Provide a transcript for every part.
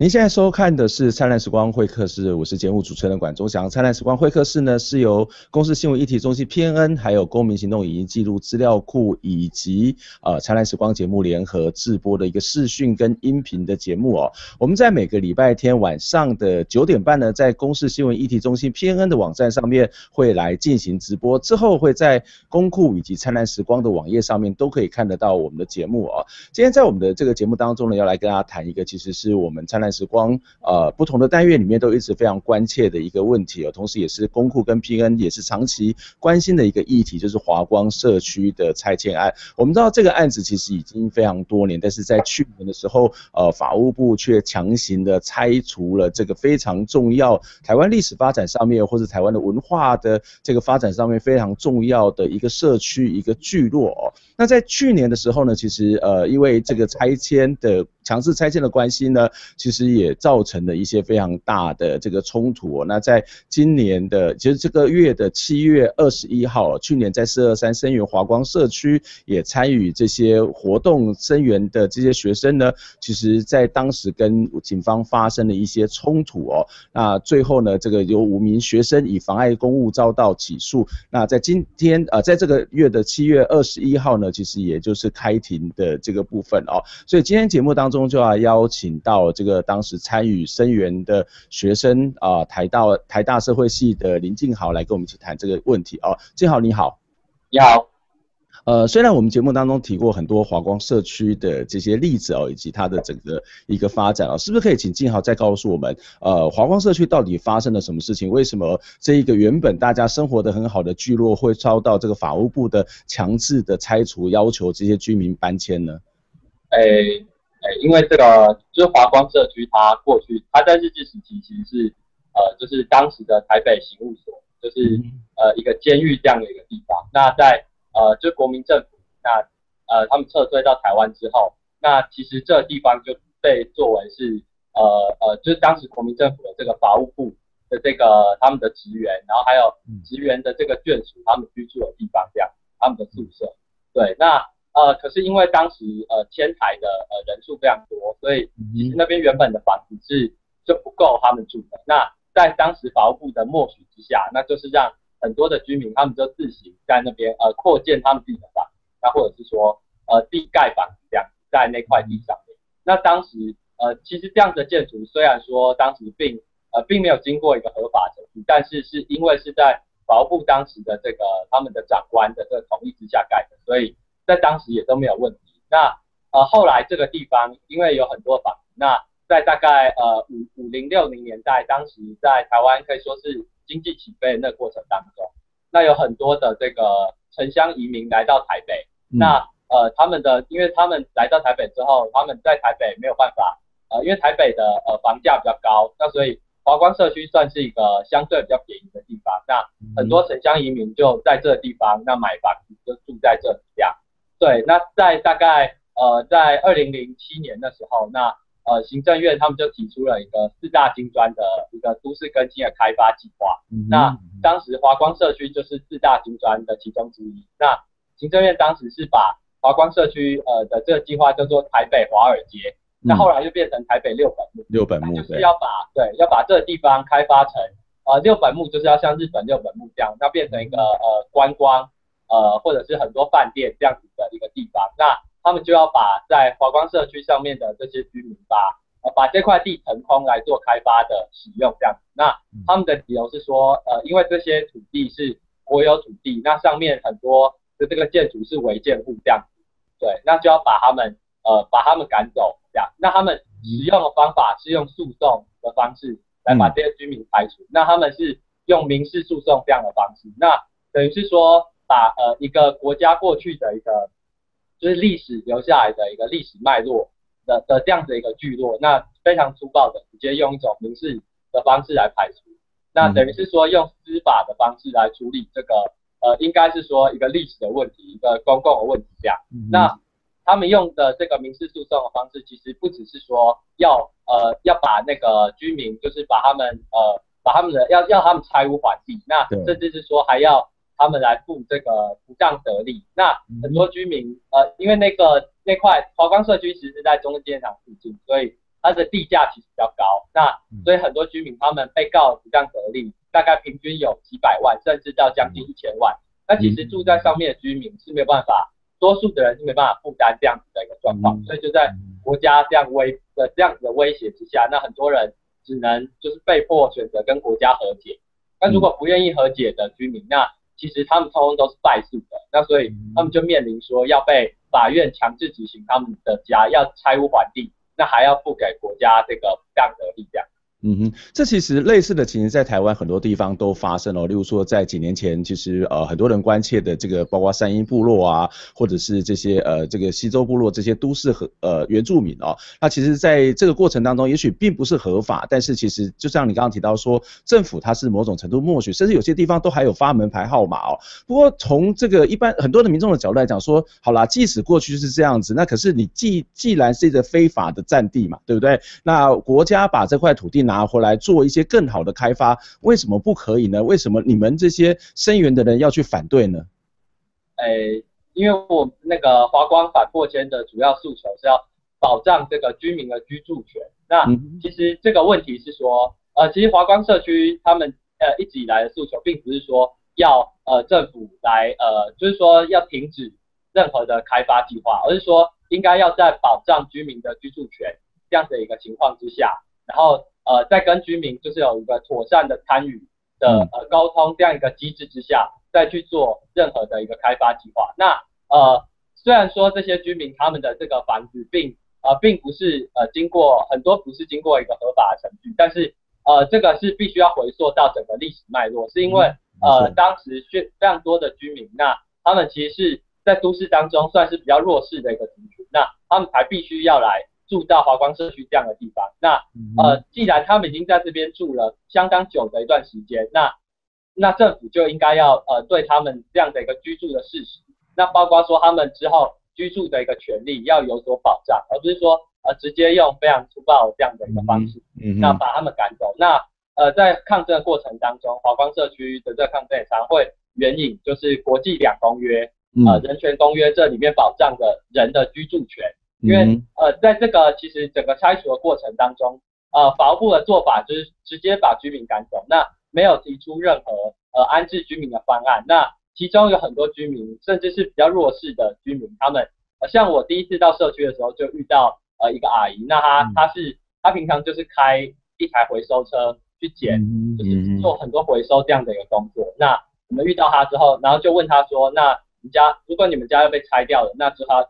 您现在收看的是《灿烂时光会客室》，我是节目主持人管中祥。《灿烂时光会客室》呢是由公司新闻议题中心 P.N.N. 还有公民行动影音记录资料库以及呃《灿烂时光》节目联合制播的一个视讯跟音频的节目哦。我们在每个礼拜天晚上的九点半呢，在公司新闻议题中心 PN 的网站上面会来进行直播，之后会在公库以及《灿烂时光》的网页上面都可以看得到我们的节目哦。今天在我们的这个节目当中呢，要来跟大家谈一个，其实是我们灿烂。时光，呃，不同的单元里面都一直非常关切的一个问题哦，同时也是公库跟 PN 也是长期关心的一个议题，就是华光社区的拆迁案。我们知道这个案子其实已经非常多年，但是在去年的时候，呃，法务部却强行的拆除了这个非常重要台湾历史发展上面，或者台湾的文化的这个发展上面非常重要的一个社区一个聚落哦。那在去年的时候呢，其实呃，因为这个拆迁的强制拆迁的关系呢，其实也造成了一些非常大的这个冲突哦。那在今年的，其实这个月的七月二十一号，去年在四二三生源华光社区也参与这些活动生源的这些学生呢，其实在当时跟警方发生了一些冲突哦。那最后呢，这个有五名学生以妨碍公务遭到起诉。那在今天呃，在这个月的七月二十一号呢。其实也就是开庭的这个部分哦，所以今天节目当中就要邀请到这个当时参与声援的学生啊，台大台大社会系的林静豪来跟我们一起谈这个问题哦。静豪你好，你好。呃，虽然我们节目当中提过很多华光社区的这些例子哦，以及它的整个一个发展哦，是不是可以请静豪再告诉我们，呃，华光社区到底发生了什么事情？为什么这一个原本大家生活的很好的聚落会遭到这个法务部的强制的拆除，要求这些居民搬迁呢？诶诶，因为这个就是华光社区，它过去它在日治时期其实是呃，就是当时的台北刑务所，就是呃一个监狱这样的一个地方。那在呃，就国民政府，那呃，他们撤退到台湾之后，那其实这个地方就被作为是呃呃，就是当时国民政府的这个法务部的这个他们的职员，然后还有职员的这个眷属他们居住的地方，这样他们的宿舍。对，那呃，可是因为当时呃迁台的呃人数非常多，所以其实那边原本的房子是就不够他们住的。那在当时法务部的默许之下，那就是让。很多的居民，他们就自行在那边呃扩建他们自己的房，那或者是说呃地盖房子这样在那块地上面。那当时呃其实这样的建筑虽然说当时并呃并没有经过一个合法程序，但是是因为是在法务部当时的这个他们的长官的这个同意之下盖的，所以在当时也都没有问题。那呃后来这个地方因为有很多房，那在大概呃五五零六零年代，当时在台湾可以说是。经济起飞的那个过程当中，那有很多的这个城乡移民来到台北，那呃他们的，因为他们来到台北之后，他们在台北没有办法，呃因为台北的呃房价比较高，那所以华光社区算是一个相对比较便宜的地方，那很多城乡移民就在这个地方，那买房子就住在这里这样，对，那在大概呃在二零零七年的时候，那呃，行政院他们就提出了一个四大金砖的一个都市更新的开发计划。那当时华光社区就是四大金砖的其中之一。那行政院当时是把华光社区呃的这个计划叫做台北华尔街。那后来就变成台北六本木。六本木就是要把对要把这个地方开发成呃六本木就是要像日本六本木这样，要变成一个呃观光呃或者是很多饭店这样子的一个地方。那他们就要把在华光社区上面的这些居民吧呃把这块地腾空来做开发的使用这样子。那他们的理由是说，呃，因为这些土地是国有土地，那上面很多的这个建筑是违建物这样子，对，那就要把他们呃把他们赶走这样。那他们使用的方法是用诉讼的方式来把这些居民排除。那他们是用民事诉讼这样的方式，那等于是说把呃一个国家过去的一个。就是历史留下来的一个历史脉络的的这样子一个聚落，那非常粗暴的直接用一种民事的方式来排除，那等于是说用司法的方式来处理这个呃，应该是说一个历史的问题，一个公共的问题这样。那他们用的这个民事诉讼的方式，其实不只是说要呃要把那个居民，就是把他们呃把他们的要要他们拆屋还地，那甚至是说还要。他们来付这个不当得利，那很多居民呃，因为那个那块华光社区其实是在中正纪念堂附近，所以它的地价其实比较高，那所以很多居民他们被告不当得利，大概平均有几百万，甚至到将近一千万。那其实住在上面的居民是没有办法，多数的人是没办法负担这样子的一个状况，所以就在国家这样威的这样子的威胁之下，那很多人只能就是被迫选择跟国家和解。那如果不愿意和解的居民，那其实他们通通都是败诉的，那所以他们就面临说要被法院强制执行他们的家，要拆屋还地，那还要付给国家这个不当的力量。嗯哼，这其实类似的情形在台湾很多地方都发生了。例如说，在几年前，其实呃很多人关切的这个，包括山阴部落啊，或者是这些呃这个西周部落这些都市和呃原住民哦，那其实在这个过程当中，也许并不是合法，但是其实就像你刚刚提到说，政府它是某种程度默许，甚至有些地方都还有发门牌号码哦。不过从这个一般很多的民众的角度来讲，说好啦，即使过去是这样子，那可是你既既然是一个非法的占地嘛，对不对？那国家把这块土地拿回来做一些更好的开发，为什么不可以呢？为什么你们这些声援的人要去反对呢？诶，因为我那个华光反破迁的主要诉求是要保障这个居民的居住权。那其实这个问题是说，呃，其实华光社区他们呃一直以来的诉求，并不是说要呃政府来呃，就是说要停止任何的开发计划，而是说应该要在保障居民的居住权这样的一个情况之下，然后。呃，再跟居民就是有一个妥善的参与的呃沟通这样一个机制之下，再去做任何的一个开发计划。那呃，虽然说这些居民他们的这个房子并呃并不是呃经过很多不是经过一个合法的程序，但是呃这个是必须要回溯到整个历史脉络，是因为呃当时非非常多的居民，那他们其实是在都市当中算是比较弱势的一个族群，那他们才必须要来。住到华光社区这样的地方，那呃，既然他们已经在这边住了相当久的一段时间，那那政府就应该要呃对他们这样的一个居住的事实，那包括说他们之后居住的一个权利要有所保障，而不是说呃直接用非常粗暴这样的一个方式，那把他们赶走。那呃在抗争的过程当中，华光社区的这个抗争也常会援引就是国际两公约呃人权公约这里面保障的人的居住权。因为呃，在这个其实整个拆除的过程当中，呃，法务部的做法就是直接把居民赶走，那没有提出任何呃安置居民的方案。那其中有很多居民，甚至是比较弱势的居民，他们呃像我第一次到社区的时候就遇到呃一个阿姨，那她她是她平常就是开一台回收车去捡，就是做很多回收这样的一个工作。那我们遇到她之后，然后就问她说，那你家如果你们家要被拆掉了，那之后。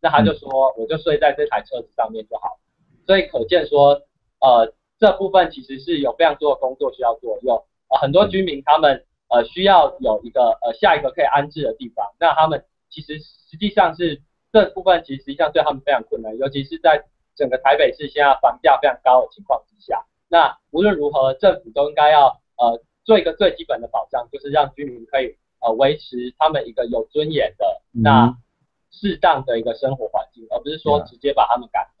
那他就说，我就睡在这台车子上面就好。所以可见说，呃，这部分其实是有非常多的工作需要做，有很多居民他们呃需要有一个呃下一个可以安置的地方。那他们其实实际上是这部分其实实际上对他们非常困难，尤其是在整个台北市现在房价非常高的情况之下。那无论如何，政府都应该要呃做一个最基本的保障，就是让居民可以呃维持他们一个有尊严的那。适当的一个生活环境，而不是说直接把他们赶走。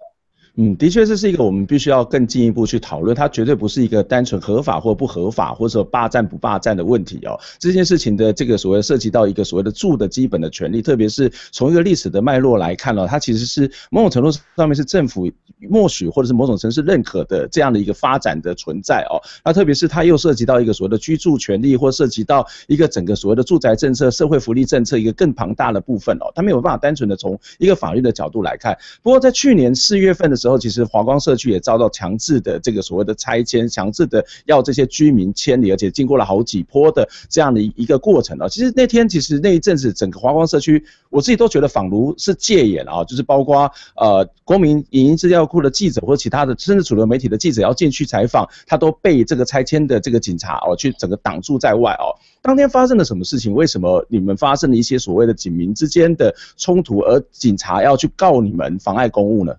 嗯，的确这是一个我们必须要更进一步去讨论，它绝对不是一个单纯合法或不合法，或者说霸占不霸占的问题哦。这件事情的这个所谓涉及到一个所谓的住的基本的权利，特别是从一个历史的脉络来看呢，它其实是某种程度上面是政府默许或者是某种程度认可的这样的一个发展的存在哦。那特别是它又涉及到一个所谓的居住权利，或涉及到一个整个所谓的住宅政策、社会福利政策一个更庞大的部分哦。它没有办法单纯的从一个法律的角度来看。不过在去年四月份的时候，其实华光社区也遭到强制的这个所谓的拆迁，强制的要这些居民迁离，而且经过了好几波的这样的一个过程啊。其实那天其实那一阵子，整个华光社区，我自己都觉得仿如是戒严啊，就是包括呃国民影音资料库的记者或其他的，甚至主流媒体的记者要进去采访，他都被这个拆迁的这个警察哦去整个挡住在外哦。当天发生了什么事情？为什么你们发生了一些所谓的警民之间的冲突，而警察要去告你们妨碍公务呢？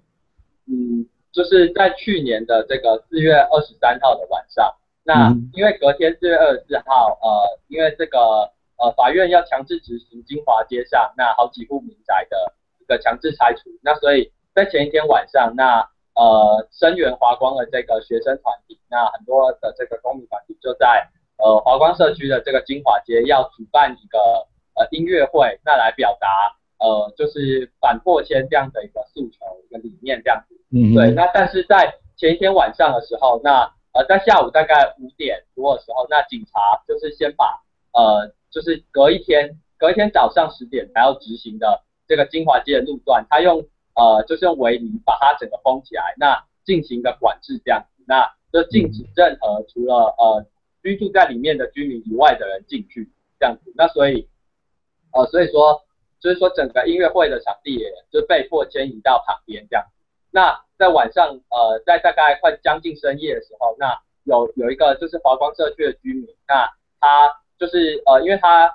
嗯，就是在去年的这个四月二十三号的晚上，那因为隔天四月二十四号，呃，因为这个呃法院要强制执行金华街上那好几户民宅的一个强制拆除，那所以在前一天晚上，那呃声援华光的这个学生团体，那很多的这个公民团体就在呃华光社区的这个金华街要举办一个呃音乐会，那来表达呃就是反破迁这样的一个诉求一个理念这样子。嗯，对。那但是在前一天晚上的时候，那呃在下午大概五点多的时候，那警察就是先把呃就是隔一天隔一天早上十点才要执行的这个金华街的路段，他用呃就是用围篱把它整个封起来，那进行的管制这样子，那就禁止任何除了呃居住在里面的居民以外的人进去这样子。那所以呃所以说。就是说，整个音乐会的场地也就被迫迁移到旁边这样。那在晚上，呃，在大概快将近深夜的时候，那有有一个就是华光社区的居民，那他就是呃，因为他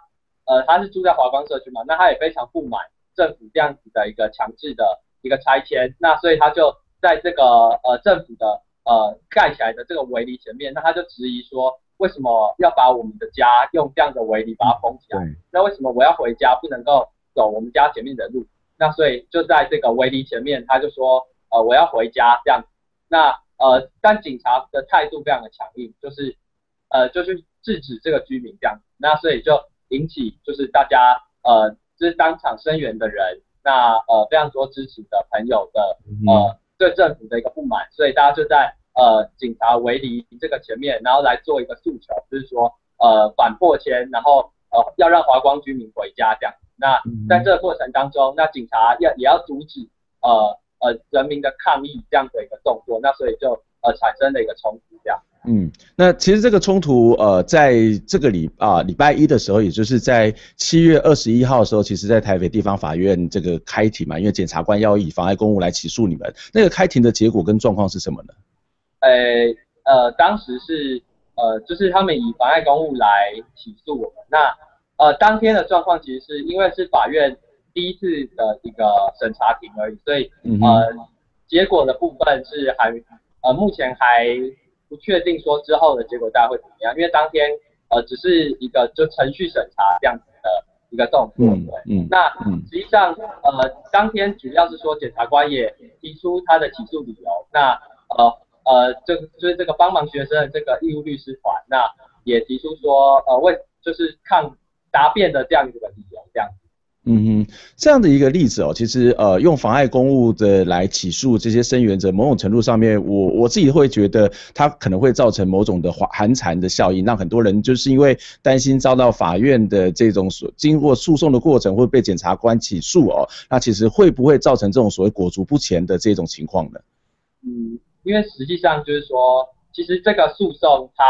呃他是住在华光社区嘛，那他也非常不满政府这样子的一个强制的一个拆迁，那所以他就在这个呃政府的呃盖起来的这个围篱前面，那他就质疑说，为什么要把我们的家用这样的围篱把它封起来？那为什么我要回家不能够？走我们家前面的路，那所以就在这个围篱前面，他就说，呃，我要回家这样。那呃，但警察的态度非常的强硬，就是呃，就是制止这个居民这样。那所以就引起就是大家呃，就是当场声援的人，那呃非常多支持的朋友的呃对政府的一个不满，所以大家就在呃警察围篱这个前面，然后来做一个诉求，就是说呃反破迁，然后呃要让华光居民回家这样。那在这个过程当中，那警察要也要阻止呃呃人民的抗议这样的一个动作，那所以就呃产生了一个冲突这样。嗯，那其实这个冲突呃在这个礼啊礼拜一的时候，也就是在七月二十一号的时候，其实在台北地方法院这个开庭嘛，因为检察官要以妨碍公务来起诉你们，那个开庭的结果跟状况是什么呢？呃呃，当时是呃就是他们以妨碍公务来起诉我们，那。呃，当天的状况其实是因为是法院第一次的一个审查庭而已，所以呃，结果的部分是还呃目前还不确定说之后的结果大概会怎么样，因为当天呃只是一个就程序审查这样子的一个动作，对，嗯，那实际上呃当天主要是说检察官也提出他的起诉理由，那呃呃这就是这个帮忙学生的这个义务律师团，那也提出说呃为就是抗。答辩的这样一个理由，这样子。嗯哼，这样的一个例子哦，其实呃，用妨碍公务的来起诉这些声援者，某种程度上面，我我自己会觉得，它可能会造成某种的寒蝉的效应，让很多人就是因为担心遭到法院的这种所经过诉讼的过程会被检察官起诉哦，那其实会不会造成这种所谓裹足不前的这种情况呢？嗯，因为实际上就是说，其实这个诉讼它。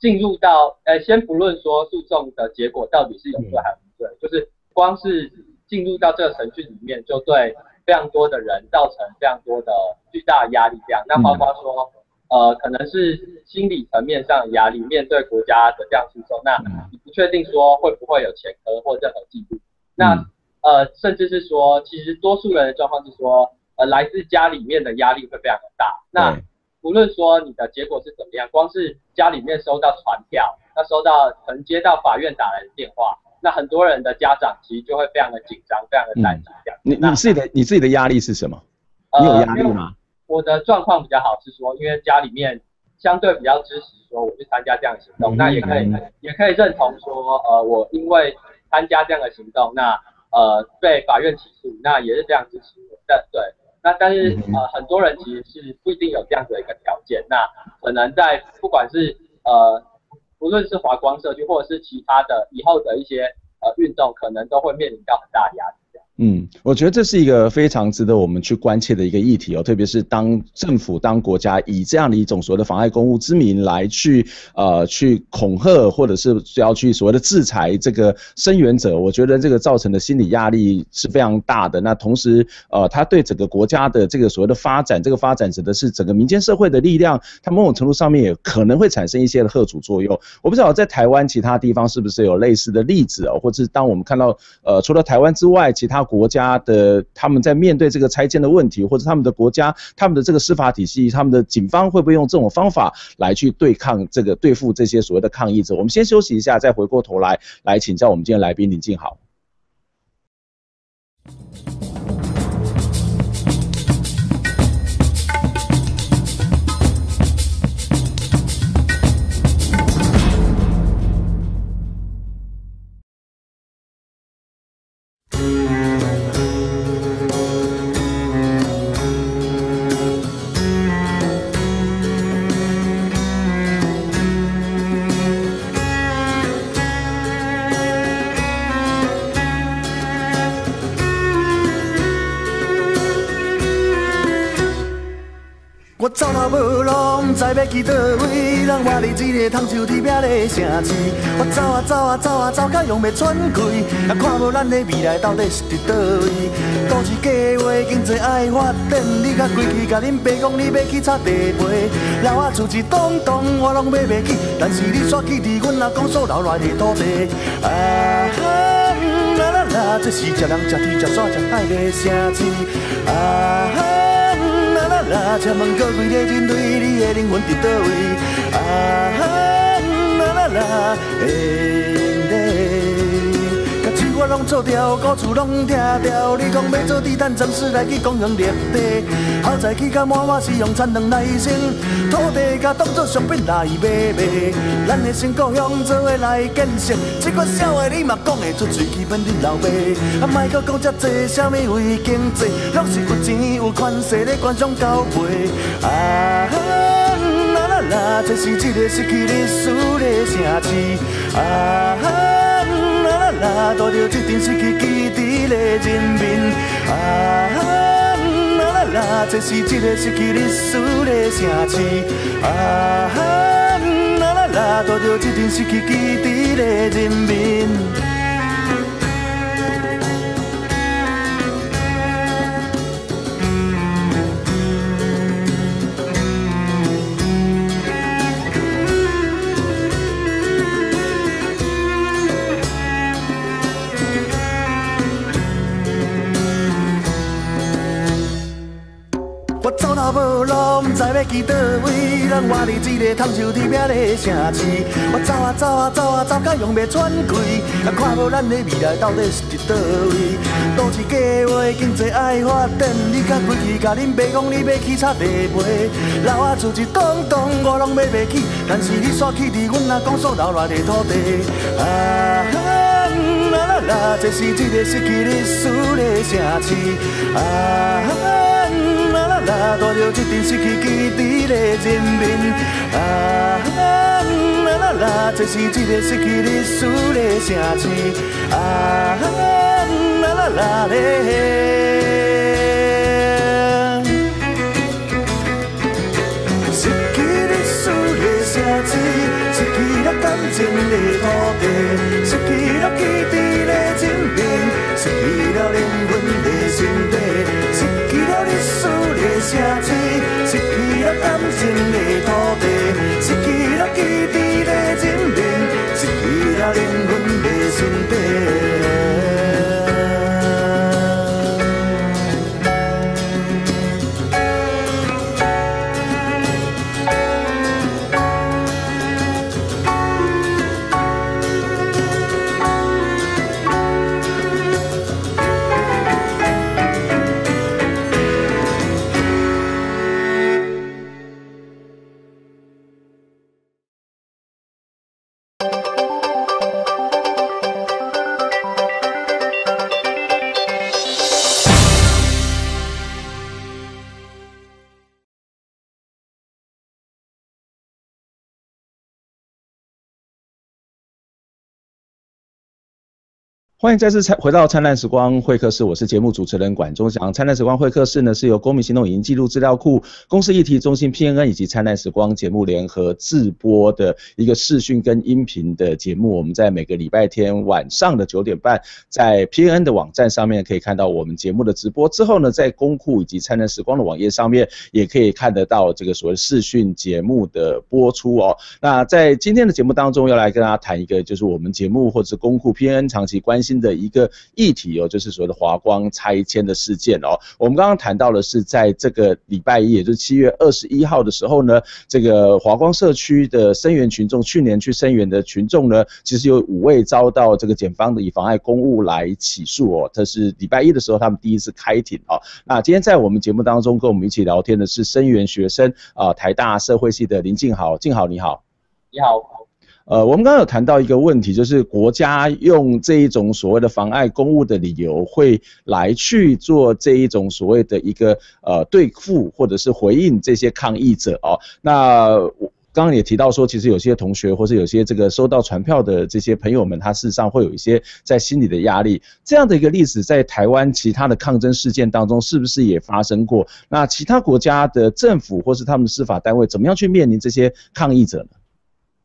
进入到，呃，先不论说诉讼的结果到底是有罪还是无罪，就是光是进入到这个程序里面，就对非常多的人造成非常多的巨大压力。这样，那包括说，呃，可能是心理层面上的压力，面对国家的这样诉讼，那你不确定说会不会有前科或任何记录。那，呃，甚至是说，其实多数人的状况是说，呃，来自家里面的压力会非常的大。那无论说你的结果是怎么样，光是家里面收到传票，那收到曾接到法院打来的电话，那很多人的家长其实就会非常的紧张，非常的担心。这样，你你自己的你自己的压力是什么？你有压力吗？我的状况比较好，是说因为家里面相对比较支持说我去参加这样的行动，那也可以也可以认同说，呃，我因为参加这样的行动，那呃被法院起诉，那也是非常支持我。的，对。那但是呃很多人其实是不一定有这样子的一个条件，那可能在不管是呃不论是华光社区或者是其他的以后的一些呃运动，可能都会面临到很大的压力。嗯，我觉得这是一个非常值得我们去关切的一个议题哦，特别是当政府、当国家以这样的一种所谓的妨碍公务之名来去呃去恐吓，或者是要去所谓的制裁这个声援者，我觉得这个造成的心理压力是非常大的。那同时呃，他对整个国家的这个所谓的发展，这个发展指的是整个民间社会的力量，它某种程度上面也可能会产生一些的贺阻作用。我不知道在台湾其他地方是不是有类似的例子哦，或者是当我们看到呃除了台湾之外，其他国家的他们在面对这个拆迁的问题，或者他们的国家、他们的这个司法体系、他们的警方会不会用这种方法来去对抗这个对付这些所谓的抗议者？我们先休息一下，再回过头来来请教我们今天来宾林静好。去倒位，人活伫一个通树铁壁的城市。我走啊走啊走啊走，到用要喘气，也看无咱的未来到底是伫倒位。都市计划经济爱发展，你甲规矩甲恁爸讲你要去插地皮，老啊厝一栋栋我拢买袂起，但是你煞去伫阮阿公所留来的土地。啊哈啦啦啦，这是食人食天食山食海的城市。啊哈。啦，请问各位的人类，你的灵魂伫倒位？啊啦啦啦，哎。我拢做掉，故厝拢拆掉。你讲要做地毯，暂时来去公园立地。好在起甲满满是用产能来生，土地甲当作商品来买卖。咱的新故乡做伙来建设，这款笑话你嘛讲会出嘴，基本恁老爸。啊，莫搁讲遮济，啥物为经济，拢是有钱有权势咧官商交配。啊啦啦啦，这是一个失去历史的城市。啊。啦，带着这阵失去基地的人民，啊啦啦啦，这是一个失去历史的城市，啊啦啦啦，带着这阵失去基地的人民。无路，不知要去倒位，人活伫一个通树铁壁的城市。我走啊走啊走啊走，到用要喘气，也看无咱的未来到底是伫倒位。都市计划经济爱发展，你甲规矩甲恁爸讲你要去插地皮，老啊厝一栋栋我拢买袂起，但是你煞去伫阮阿公所留来的土地。啊啦啦啦，这是一个失去历史的城市。啊啦，带着这阵失去基地的人民，啊啦啦啦，这是一个失去历史的城市，啊啦啦啦嘞。失去历史的城市，失去了感情的土地，城市失去了感情的土欢迎再次参回到灿烂时光会客室，我是节目主持人管中祥。灿烂时光会客室呢是由公民行动影音记录资料库、公司议题中心 PNN 以及灿烂时光节目联合制播的一个视讯跟音频的节目。我们在每个礼拜天晚上的九点半，在 PNN 的网站上面可以看到我们节目的直播。之后呢，在公库以及灿烂时光的网页上面也可以看得到这个所谓视讯节目的播出哦。那在今天的节目当中，要来跟大家谈一个，就是我们节目或者公库 PNN 长期关系新的一个议题哦，就是所谓的华光拆迁的事件哦。我们刚刚谈到的是，在这个礼拜一，也就是七月二十一号的时候呢，这个华光社区的声援群众，去年去声援的群众呢，其实有五位遭到这个检方的以妨碍公务来起诉哦。这是礼拜一的时候，他们第一次开庭哦。那今天在我们节目当中跟我们一起聊天的是声援学生啊，台大社会系的林静豪，静豪你好，你好。呃，我们刚刚有谈到一个问题，就是国家用这一种所谓的妨碍公务的理由，会来去做这一种所谓的一个呃对付或者是回应这些抗议者哦。那刚刚也提到说，其实有些同学或是有些这个收到传票的这些朋友们，他事实上会有一些在心里的压力。这样的一个例子，在台湾其他的抗争事件当中，是不是也发生过？那其他国家的政府或是他们司法单位，怎么样去面临这些抗议者呢？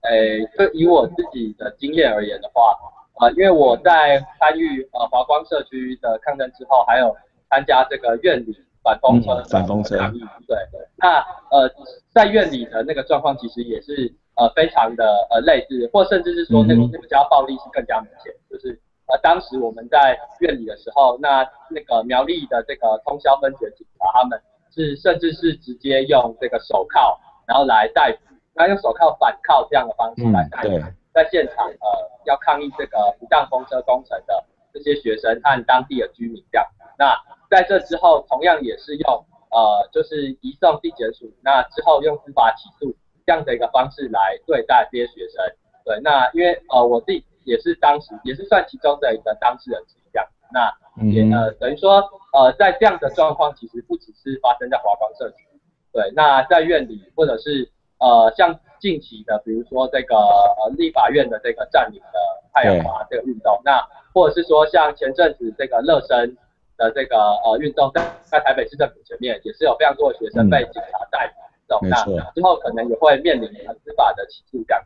诶，就以我自己的经验而言的话，呃，因为我在参与呃华光社区的抗争之后，还有参加这个院里反风车反风车抗议，对，那呃在院里的那个状况其实也是呃非常的呃类似，或甚至是说那个那个家暴力是更加明显，就是呃当时我们在院里的时候，那那个苗栗的这个通宵分局警察他们是甚至是直接用这个手铐然后来逮捕。那用手铐反铐这样的方式来在现场呃要抗议这个不当风车工程的这些学生和当地的居民这样。那在这之后，同样也是用呃就是移送地检署，那之后用司法起诉这样的一个方式来对待这些学生。对，那因为呃我自己也是当时也是算其中的一个当事人之一这样。那也呃等于说呃在这样的状况其实不只是发生在华光社区，对，那在院里或者是。呃，像近期的，比如说这个呃立法院的这个占领的太阳花这个运动，那或者是说像前阵子这个热身的这个呃运动，在在台北市政府前面也是有非常多的学生被警察逮捕，那之后可能也会面临司法的起诉这样。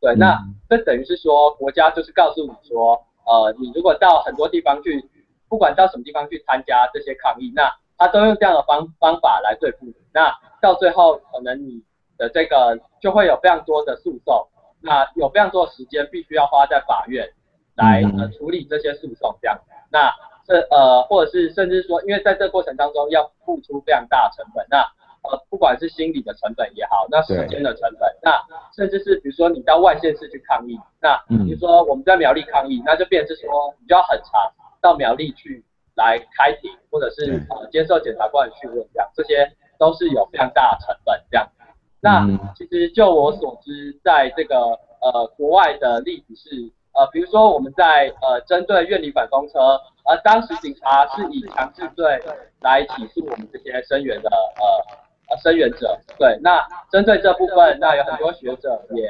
对，那这等于是说国家就是告诉你说，呃，你如果到很多地方去，不管到什么地方去参加这些抗议，那他都用这样的方方法来对付你，那到最后可能你。的这个就会有非常多的诉讼，那有非常多的时间必须要花在法院来呃处理这些诉讼，这样，那这呃或者是甚至说，因为在这个过程当中要付出非常大的成本，那呃不管是心理的成本也好，那时间的成本，那甚至是比如说你到外县市去抗议，那比如说我们在苗栗抗议，那就变成是说你就要很长到苗栗去来开庭，或者是呃接受检察官的讯问，这样这些都是有非常大的成本，这样。那其实就我所知，在这个呃国外的例子是，呃比如说我们在呃针对院里反风车，而当时警察是以强制罪来起诉我们这些声援的呃呃声援者，对，那针对这部分，那有很多学者也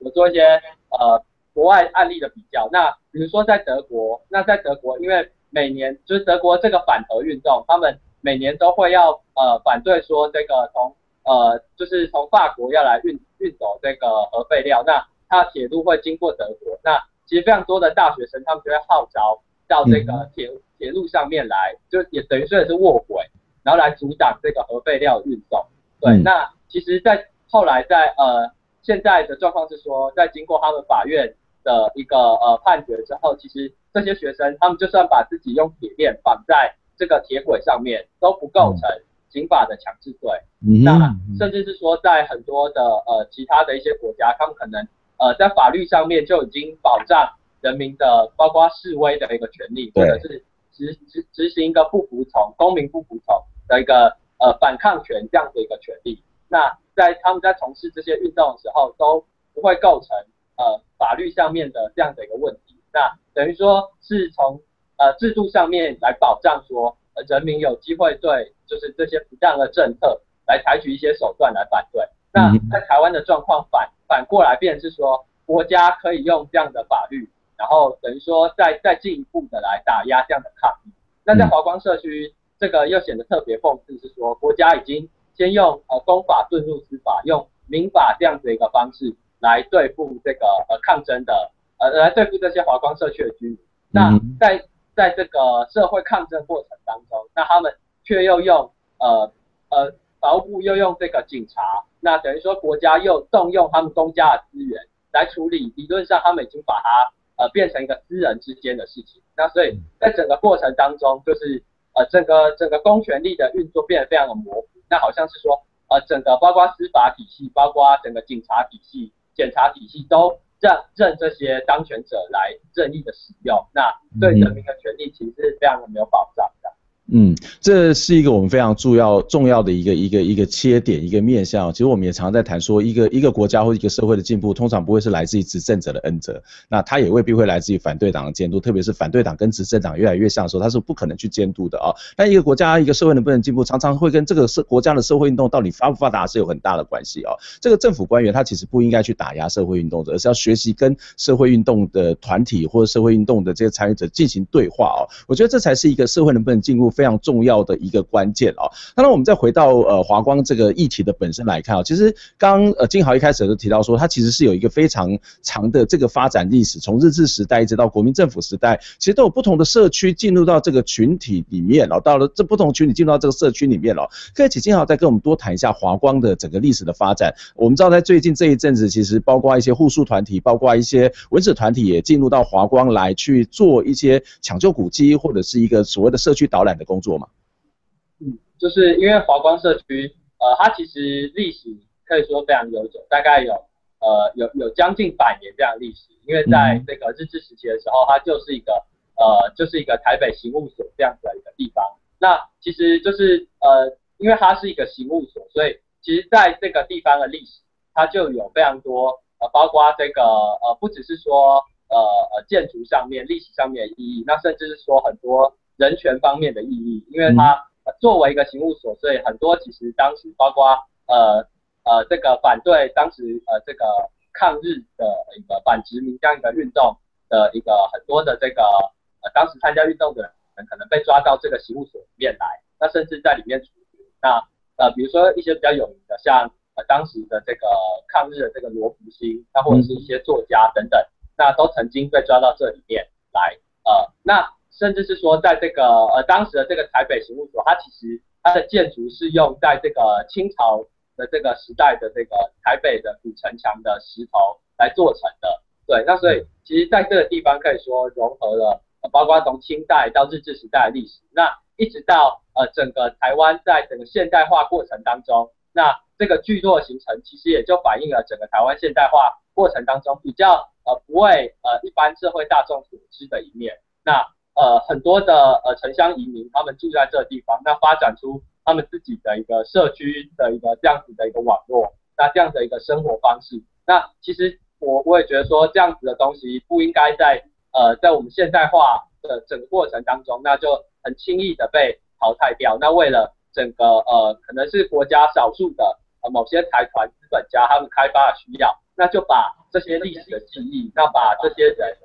有做一些呃国外案例的比较，那比如说在德国，那在德国因为每年就是德国这个反核运动，他们每年都会要呃反对说这个从呃，就是从法国要来运运走这个核废料，那它铁路会经过德国，那其实非常多的大学生他们就会号召到这个铁铁路上面来，就也等于说是卧轨，然后来阻挡这个核废料运送。对，那其实，在后来在呃现在的状况是说，在经过他们法院的一个呃判决之后，其实这些学生他们就算把自己用铁链绑在这个铁轨上面，都不构成。刑法的强制罪，那甚至是说，在很多的呃其他的一些国家，他们可能呃在法律上面就已经保障人民的，包括示威的一个权利，或者是执执执行一个不服从、公民不服从的一个呃反抗权这样的一个权利。那在他们在从事这些运动的时候，都不会构成呃法律上面的这样的一个问题。那等于说是从呃制度上面来保障说。人民有机会对就是这些不当的政策来采取一些手段来反对。那在台湾的状况反反过来变是说，国家可以用这样的法律，然后等于说再再进一步的来打压这样的抗议。那在华光社区，这个又显得特别讽刺，是说国家已经先用呃公法遁入司法，用民法这样子一个方式来对付这个呃抗争的呃来对付这些华光社区的居民。那在在这个社会抗争过程当中，那他们却又用呃呃，法务部又用这个警察，那等于说国家又动用他们公家的资源来处理，理论上他们已经把它呃变成一个私人之间的事情。那所以在整个过程当中，就是呃整个整个公权力的运作变得非常的模糊。那好像是说呃整个包括司法体系，包括整个警察体系、检察体系都。让任这些当权者来任意的使用，那对人民的权利其实是非常的没有保障的。嗯，这是一个我们非常重要重要的一个一个一个切点，一个面向。其实我们也常常在谈说，一个一个国家或一个社会的进步，通常不会是来自于执政者的恩泽，那他也未必会来自于反对党的监督，特别是反对党跟执政党越来越像的时候，他是不可能去监督的啊。但一个国家一个社会能不能进步，常常会跟这个社国家的社会运动到底发不发达是有很大的关系啊。这个政府官员他其实不应该去打压社会运动者，而是要学习跟社会运动的团体或者社会运动的这些参与者进行对话啊。我觉得这才是一个社会能不能进步非常重要的。一个关键啊，当然我们再回到呃华光这个议题的本身来看啊，其实刚呃金豪一开始就提到说，它其实是有一个非常长的这个发展历史，从日治时代一直到国民政府时代，其实都有不同的社区进入到这个群体里面哦，到了这不同群体进入到这个社区里面哦，可以请金豪再跟我们多谈一下华光的整个历史的发展。我们知道在最近这一阵子，其实包括一些护树团体，包括一些文史团体也进入到华光来去做一些抢救古迹或者是一个所谓的社区导览的工作嘛。嗯就是因为华光社区，呃，它其实历史可以说非常悠久，大概有呃有有将近百年这样历史。因为在这个日治时期的时候，它就是一个呃就是一个台北刑务所这样子的一个地方。那其实就是呃因为它是一个刑务所，所以其实在这个地方的历史，它就有非常多呃包括这个呃不只是说呃呃建筑上面历史上面的意义，那甚至是说很多人权方面的意义，因为它。作为一个刑务所，所以很多其实当时包括呃呃这个反对当时呃这个抗日的一个反殖民这样一个运动的一个很多的这个呃当时参加运动的人可能被抓到这个刑务所里面来，那甚至在里面处决。那呃比如说一些比较有名的，像呃当时的这个抗日的这个罗福星，那或者是一些作家等等，那都曾经被抓到这里面来呃那。甚至是说，在这个呃当时的这个台北刑务所，它其实它的建筑是用在这个清朝的这个时代的这个台北的古城墙的石头来做成的。对，那所以其实在这个地方可以说融合了，包括从清代到日治时代的历史，那一直到呃整个台湾在整个现代化过程当中，那这个聚落形成，其实也就反映了整个台湾现代化过程当中比较呃不为呃一般社会大众所知的一面。那呃，很多的呃城乡移民，他们住在这地方，那发展出他们自己的一个社区的一个这样子的一个网络，那这样的一个生活方式，那其实我我也觉得说这样子的东西不应该在呃在我们现代化的整个过程当中，那就很轻易的被淘汰掉。那为了整个呃可能是国家少数的呃某些财团资本家他们开发的需要，那就把这些历史的记忆，那把这些人。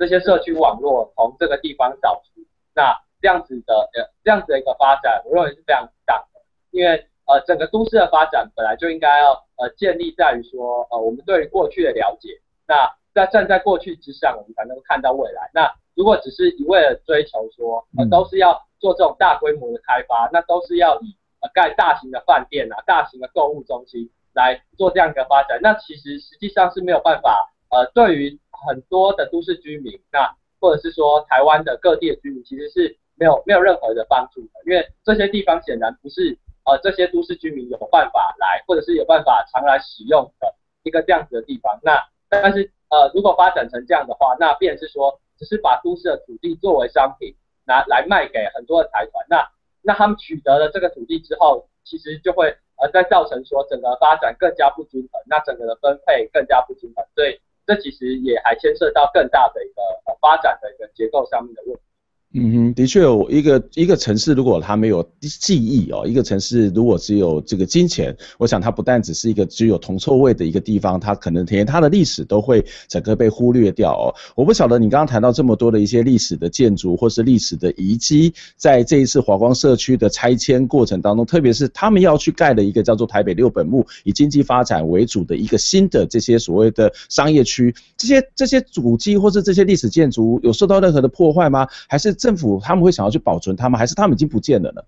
这些社区网络从这个地方找出，那这样子的呃这样子的一个发展，我认为是非常适当的，因为呃整个都市的发展本来就应该要呃建立在于说呃我们对于过去的了解，那在站在过去之上，我们才能够看到未来。那如果只是一味的追求说呃都是要做这种大规模的开发，那都是要以呃盖大型的饭店啊、大型的购物中心来做这样一个发展，那其实实际上是没有办法呃对于。很多的都市居民，那或者是说台湾的各地的居民，其实是没有没有任何的帮助的，因为这些地方显然不是呃这些都市居民有办法来，或者是有办法常来使用的一个这样子的地方。那但是呃如果发展成这样的话，那便是说只是把都市的土地作为商品拿来卖给很多的财团，那那他们取得了这个土地之后，其实就会呃再造成说整个发展更加不均衡，那整个的分配更加不均衡，所以。这其实也还牵涉到更大的一个呃发展的一个结构上面的问题。嗯哼，的确有一个一个城市，如果它没有记忆哦，一个城市如果只有这个金钱，我想它不但只是一个只有铜臭味的一个地方，它可能连它的历史都会整个被忽略掉哦。我不晓得你刚刚谈到这么多的一些历史的建筑或是历史的遗迹，在这一次华光社区的拆迁过程当中，特别是他们要去盖的一个叫做台北六本木，以经济发展为主的一个新的这些所谓的商业区，这些这些古迹或是这些历史建筑有受到任何的破坏吗？还是？政府他们会想要去保存它吗，还是他们已经不见了呢？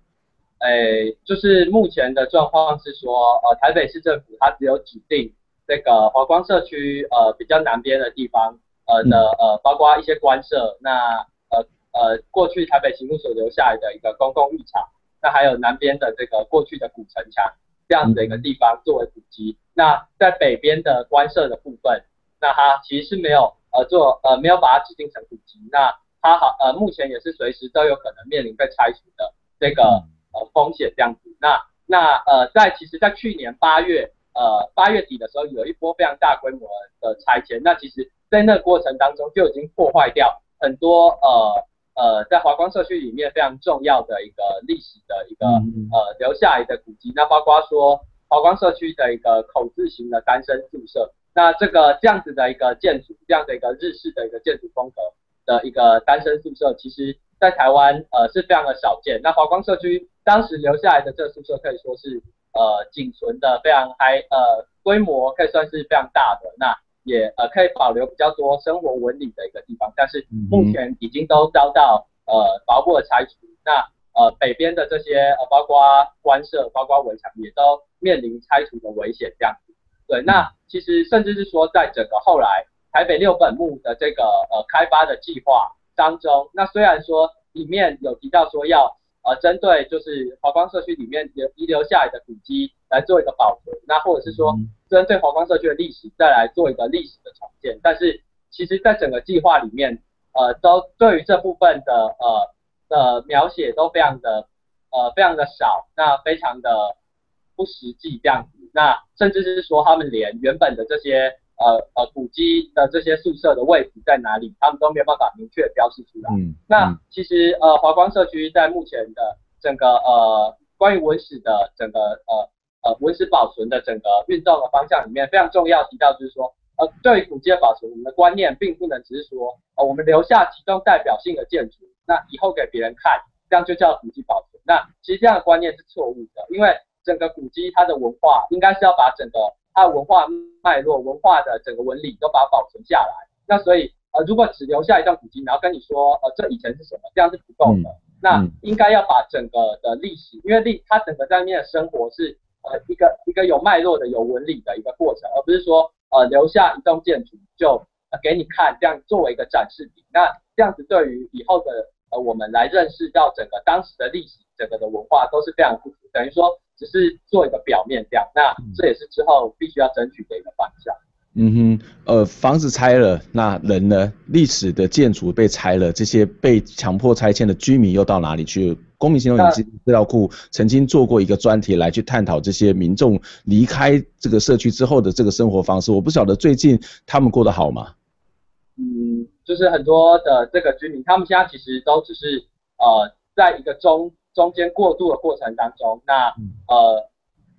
哎，就是目前的状况是说，呃，台北市政府它只有指定这个华光社区，呃，比较南边的地方，呃的呃，包括一些官舍，那呃呃，过去台北刑务所留下来的一个公共浴场，那还有南边的这个过去的古城墙这样子的一个地方作为古迹。那在北边的官舍的部分，那它其实是没有呃做呃没有把它指定成古迹。那它好，呃，目前也是随时都有可能面临被拆除的这这个呃风险这样子。那那呃在其实，在去年八月呃八月底的时候，有一波非常大规模的拆迁。那其实，在那个过程当中，就已经破坏掉很多呃呃在华光社区里面非常重要的一个历史的一个呃留下来的古迹。那包括说华光社区的一个口字形的单身宿舍。那这个这样子的一个建筑，这样的一个日式的一个建筑风格的一个单身宿舍，其实在台湾呃是非常的少见。那华光社区当时留下来的这个宿舍可以说是呃仅存的非常还呃规模可以算是非常大的，那也呃可以保留比较多生活纹理的一个地方，但是目前已经都遭到呃保护的拆除。那呃北边的这些呃包括官舍、包括围墙也都面临拆除的危险这样子。对，那其实甚至是说，在整个后来台北六本木的这个呃开发的计划当中，那虽然说里面有提到说要呃针对就是华光社区里面留遗留下来的古迹来做一个保存，那或者是说针对华光社区的历史再来做一个历史的重建，但是其实在整个计划里面，呃，都对于这部分的呃的描写都非常的呃非常的少，那非常的。不实际这样子，那甚至是说他们连原本的这些呃呃古迹的这些宿舍的位置在哪里，他们都没有办法明确标示出来。嗯，那其实呃华光社区在目前的整个呃关于文史的整个呃呃文史保存的整个运动的方向里面，非常重要提到就是说呃对于古迹的保存，我们的观念并不能只是说呃我们留下其中代表性的建筑，那以后给别人看，这样就叫古迹保存。那其实这样的观念是错误的，因为整个古迹它的文化应该是要把整个它的文化脉络、文化的整个纹理都把它保存下来。那所以呃，如果只留下一段古迹，然后跟你说呃这以前是什么，这样是不够的。那应该要把整个的历史，因为历它整个在那边的生活是呃一个一个有脉络的、有纹理的一个过程，而不是说呃留下一栋建筑就给你看，这样作为一个展示品。那这样子对于以后的呃我们来认识到整个当时的历史、整个的文化都是非常不足，等于说。只是做一个表面这样，那这也是之后必须要争取的一个方向。嗯哼，呃，房子拆了，那人呢？历史的建筑被拆了，这些被强迫拆迁的居民又到哪里去？公民行动资料库曾经做过一个专题来去探讨这些民众离开这个社区之后的这个生活方式。我不晓得最近他们过得好吗？嗯，就是很多的这个居民，他们现在其实都只是呃，在一个中。中间过渡的过程当中，那呃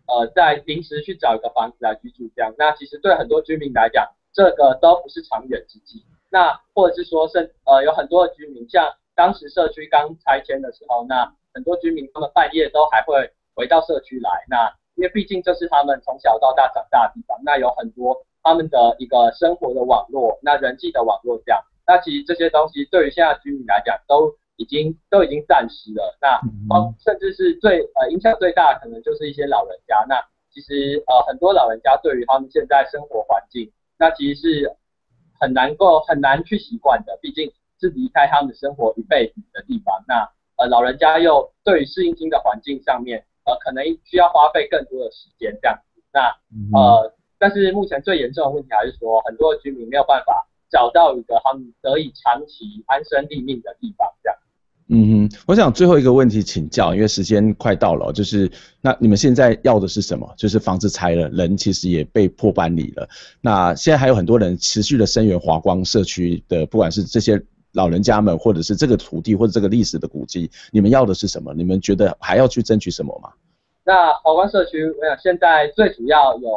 呃，在临时去找一个房子来居住这样，那其实对很多居民来讲，这个都不是长远之计。那或者是说，是呃有很多的居民，像当时社区刚拆迁的时候，那很多居民他们半夜都还会回到社区来，那因为毕竟这是他们从小到大长大的地方，那有很多他们的一个生活的网络，那人际的网络这样，那其实这些东西对于现在居民来讲都。已经都已经暂时了，那包甚至是最呃影响最大的可能就是一些老人家，那其实呃很多老人家对于他们现在生活环境，那其实是很难够很难去习惯的，毕竟是离开他们生活一辈子的地方，那呃老人家又对于适应新的环境上面，呃可能需要花费更多的时间这样子，那呃但是目前最严重的问题还是说很多居民没有办法找到一个他们得以长期安身立命的地方这样。嗯哼，我想最后一个问题请教，因为时间快到了，就是那你们现在要的是什么？就是房子拆了，人其实也被迫搬离了。那现在还有很多人持续的声援华光社区的，不管是这些老人家们，或者是这个土地或者这个历史的古迹，你们要的是什么？你们觉得还要去争取什么吗？那华光社区，我想现在最主要有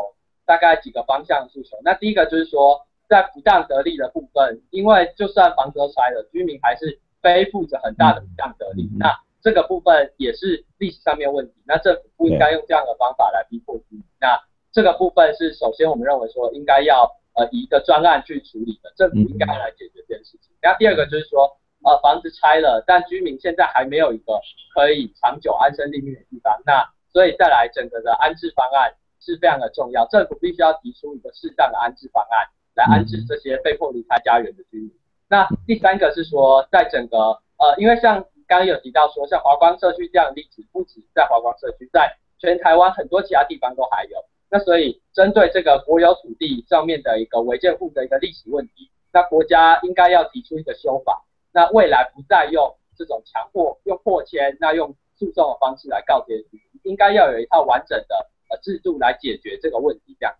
大概几个方向诉求。那第一个就是说，在不当得利的部分，因为就算房子都拆了，居民还是。背负着很大的不当得利，那这个部分也是历史上面问题。那政府不应该用这样的方法来逼迫居民。那这个部分是首先我们认为说应该要呃以一个专案去处理的，政府应该来解决这件事情。那第二个就是说呃房子拆了，但居民现在还没有一个可以长久安身立命的地方。那所以再来整个的安置方案是非常的重要，政府必须要提出一个适当的安置方案来安置这些被迫离开家园的居民。那第三个是说，在整个呃，因为像刚刚有提到说，像华光社区这样的例子，不止在华光社区，在全台湾很多其他地方都还有。那所以针对这个国有土地上面的一个违建户的一个历史问题，那国家应该要提出一个修法，那未来不再用这种强迫用破迁，那用诉讼的方式来告这些居民，应该要有一套完整的呃制度来解决这个问题。这样，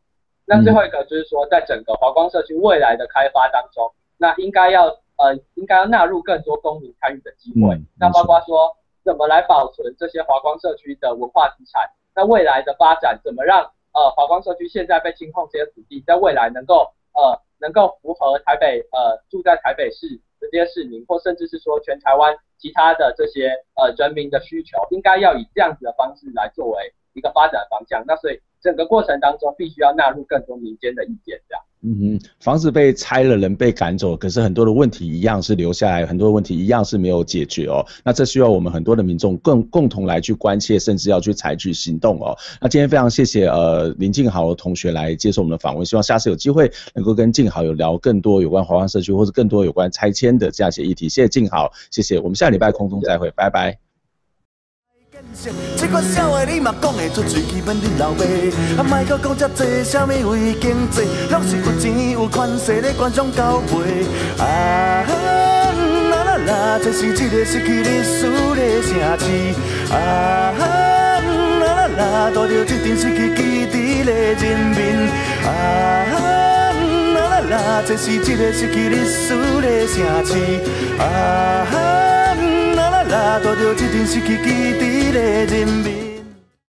那最后一个就是说，在整个华光社区未来的开发当中，那应该要呃应该要纳入更多公民参与的机会。那包括说怎么来保存这些华光社区的文化资产？那未来的发展怎么让呃华光社区现在被清空这些土地，在未来能够呃能够符合台北呃住在台北市的这些市民，或甚至是说全台湾其他的这些呃人民的需求，应该要以这样子的方式来作为一个发展方向。那所以整个过程当中必须要纳入更多民间的意见，这样。嗯哼，房子被拆了，人被赶走，可是很多的问题一样是留下来，很多问题一样是没有解决哦。那这需要我们很多的民众共共同来去关切，甚至要去采取行动哦。那今天非常谢谢呃林静豪同学来接受我们的访问，希望下次有机会能够跟静豪有聊更多有关华湾社区或者更多有关拆迁的这样一些议题。谢谢静豪，谢谢，我们下礼拜空中再会，拜拜。这款笑话你嘛讲会出嘴，基本恁老爸，啊莫搁讲遮济，啥物为经济，拢是有钱有权势咧官商交配。啊啦啦啦，这是一个失去历史的城市。啊啦啦啦，带着一阵失去基地的人民。啊啦啦啦，这是一个失去历史的城市。啊。啦，带着一阵失去基地的人民。